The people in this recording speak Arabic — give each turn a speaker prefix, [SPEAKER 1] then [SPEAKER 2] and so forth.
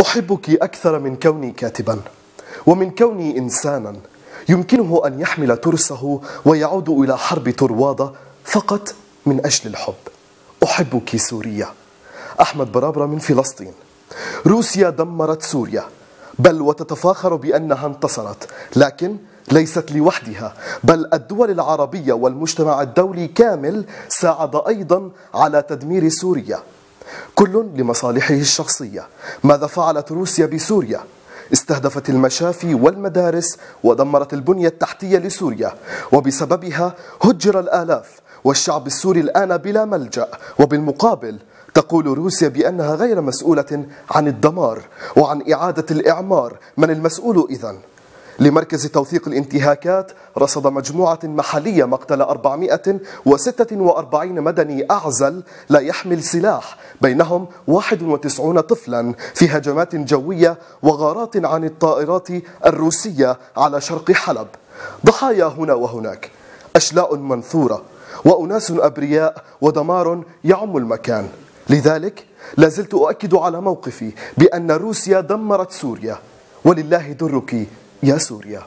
[SPEAKER 1] أحبك أكثر من كوني كاتبا ومن كوني إنسانا. يمكنه أن يحمل ترسه ويعود إلى حرب طروادة فقط من أجل الحب. أحبك سوريا. أحمد برابرة من فلسطين. روسيا دمرت سوريا. بل وتتفاخر بأنها انتصرت. لكن ليست لوحدها. بل الدول العربية والمجتمع الدولي كامل ساعد أيضا على تدمير سوريا. كل لمصالحه الشخصية ماذا فعلت روسيا بسوريا؟ استهدفت المشافي والمدارس ودمرت البنية التحتية لسوريا وبسببها هجر الآلاف والشعب السوري الآن بلا ملجأ وبالمقابل تقول روسيا بأنها غير مسؤولة عن الدمار وعن إعادة الإعمار من المسؤول إذن؟ لمركز توثيق الانتهاكات رصد مجموعة محلية مقتل 446 مدني أعزل لا يحمل سلاح بينهم 91 طفلا في هجمات جوية وغارات عن الطائرات الروسية على شرق حلب. ضحايا هنا وهناك أشلاء منثورة وأناس أبرياء ودمار يعم المكان. لذلك لازلت أؤكد على موقفي بأن روسيا دمرت سوريا. ولله درك يا سوريا